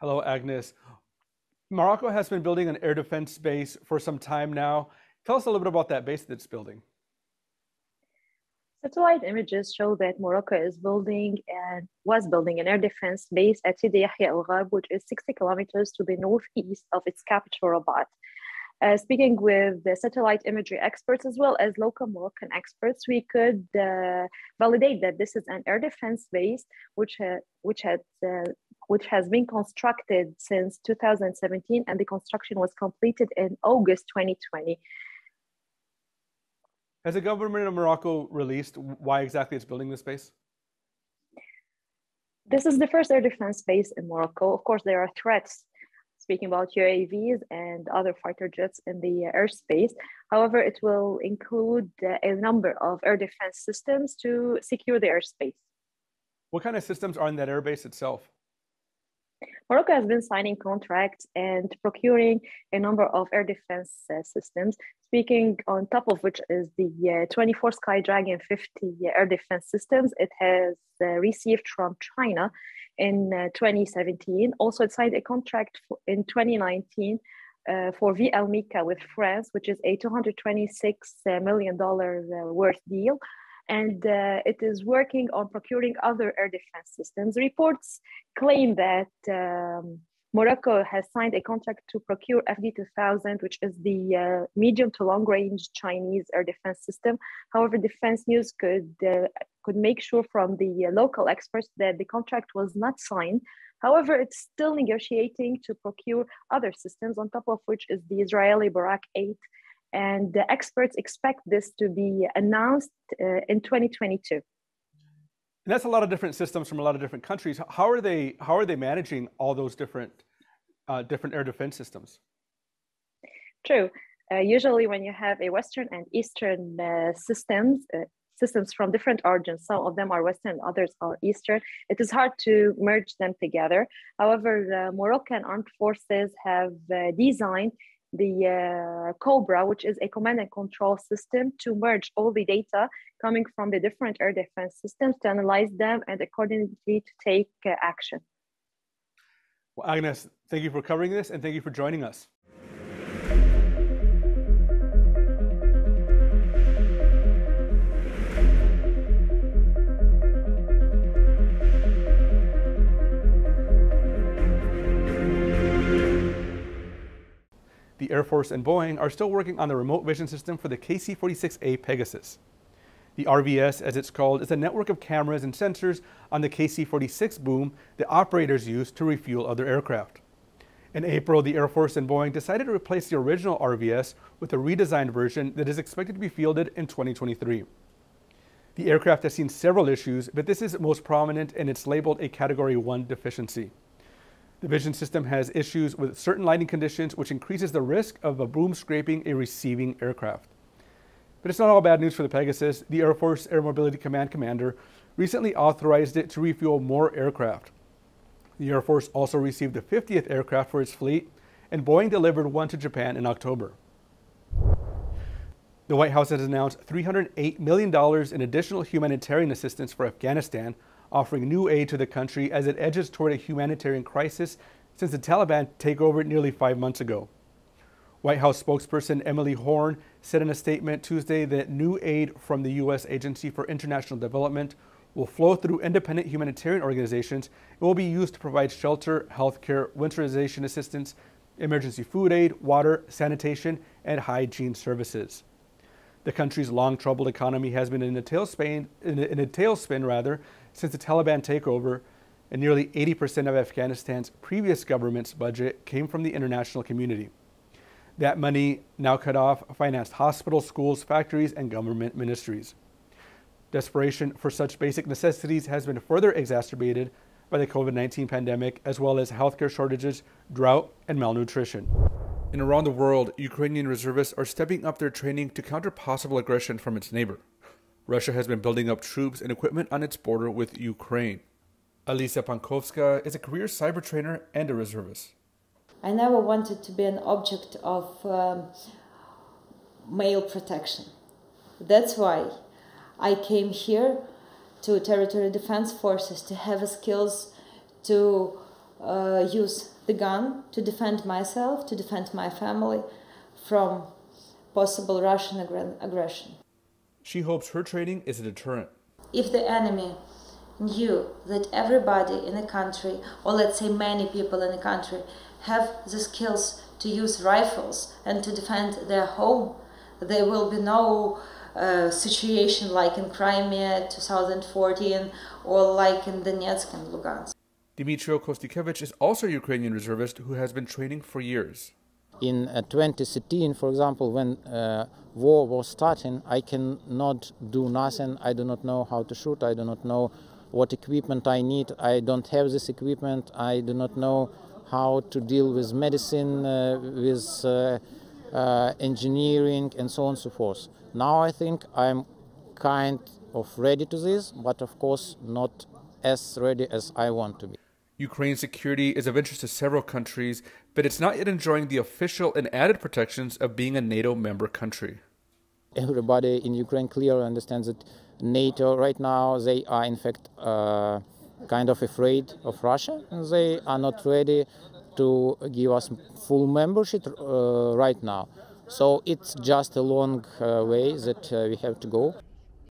Hello, Agnes. Morocco has been building an air defense base for some time now. Tell us a little bit about that base that it's building. Satellite images show that Morocco is building and was building an air defense base at Sidi Yahya Al Ghab, which is 60 kilometers to the northeast of its capital, Rabat. Uh, speaking with the satellite imagery experts as well as local Moroccan experts, we could uh, validate that this is an air defense base which, which, had, uh, which has been constructed since 2017 and the construction was completed in August 2020. Has the government of Morocco released why exactly it's building this base? This is the first air defense base in Morocco. Of course, there are threats speaking about UAVs and other fighter jets in the airspace. However, it will include uh, a number of air defense systems to secure the airspace. What kind of systems are in that airbase itself? Morocco has been signing contracts and procuring a number of air defense uh, systems, speaking on top of which is the uh, 24 Skydragon 50 air defense systems. It has uh, received from China in uh, 2017. Also, it signed a contract in 2019 uh, for VL Mica with France, which is a $226 million uh, worth deal and uh, it is working on procuring other air defense systems. Reports claim that um, Morocco has signed a contract to procure FD 2000, which is the uh, medium to long range Chinese air defense system. However, Defense News could, uh, could make sure from the uh, local experts that the contract was not signed. However, it's still negotiating to procure other systems, on top of which is the Israeli Barak 8 and the experts expect this to be announced uh, in 2022. And that's a lot of different systems from a lot of different countries. How are they? How are they managing all those different uh, different air defense systems? True. Uh, usually, when you have a Western and Eastern uh, systems, uh, systems from different origins, some of them are Western, others are Eastern, it is hard to merge them together. However, the Moroccan armed forces have uh, designed the uh, Cobra, which is a command and control system to merge all the data coming from the different air defense systems to analyze them and accordingly to take uh, action. Well, Agnes, thank you for covering this and thank you for joining us. The Air Force and Boeing are still working on the remote vision system for the KC-46A Pegasus. The RVS, as it's called, is a network of cameras and sensors on the KC-46 boom that operators use to refuel other aircraft. In April, the Air Force and Boeing decided to replace the original RVS with a redesigned version that is expected to be fielded in 2023. The aircraft has seen several issues, but this is most prominent and it's labeled a Category 1 deficiency. The vision system has issues with certain lighting conditions, which increases the risk of a boom scraping a receiving aircraft. But it's not all bad news for the Pegasus. The Air Force Air Mobility Command commander recently authorized it to refuel more aircraft. The Air Force also received the 50th aircraft for its fleet, and Boeing delivered one to Japan in October. The White House has announced $308 million in additional humanitarian assistance for Afghanistan offering new aid to the country as it edges toward a humanitarian crisis since the Taliban takeover nearly five months ago. White House spokesperson Emily Horne said in a statement Tuesday that new aid from the U.S. Agency for International Development will flow through independent humanitarian organizations and will be used to provide shelter, health care, winterization assistance, emergency food aid, water, sanitation, and hygiene services. The country's long troubled economy has been in a tailspin, in a, in a tailspin rather, since the Taliban takeover, and nearly 80% of Afghanistan's previous government's budget came from the international community. That money, now cut off, financed hospitals, schools, factories, and government ministries. Desperation for such basic necessities has been further exacerbated by the COVID 19 pandemic, as well as healthcare shortages, drought, and malnutrition. And around the world, Ukrainian reservists are stepping up their training to counter possible aggression from its neighbor. Russia has been building up troops and equipment on its border with Ukraine. Alisa Pankovska is a career cyber trainer and a reservist. I never wanted to be an object of um, male protection. That's why I came here to Territorial Defense Forces to have skills to uh, use the gun to defend myself, to defend my family from possible Russian aggression. She hopes her training is a deterrent. If the enemy knew that everybody in a country, or let's say many people in a country, have the skills to use rifles and to defend their home, there will be no uh, situation like in Crimea 2014 or like in Donetsk and Lugansk. Dmitry Kostikevich is also a Ukrainian reservist who has been training for years. In uh, 2013, for example, when uh, war was starting, I cannot do nothing. I do not know how to shoot. I do not know what equipment I need. I don't have this equipment. I do not know how to deal with medicine, uh, with uh, uh, engineering, and so on and so forth. Now I think I'm kind of ready to this, but of course not as ready as I want to be. Ukraine's security is of interest to several countries, but it's not yet enjoying the official and added protections of being a NATO member country. Everybody in Ukraine clearly understands that NATO right now they are in fact uh, kind of afraid of Russia and they are not ready to give us full membership uh, right now. So it's just a long uh, way that uh, we have to go.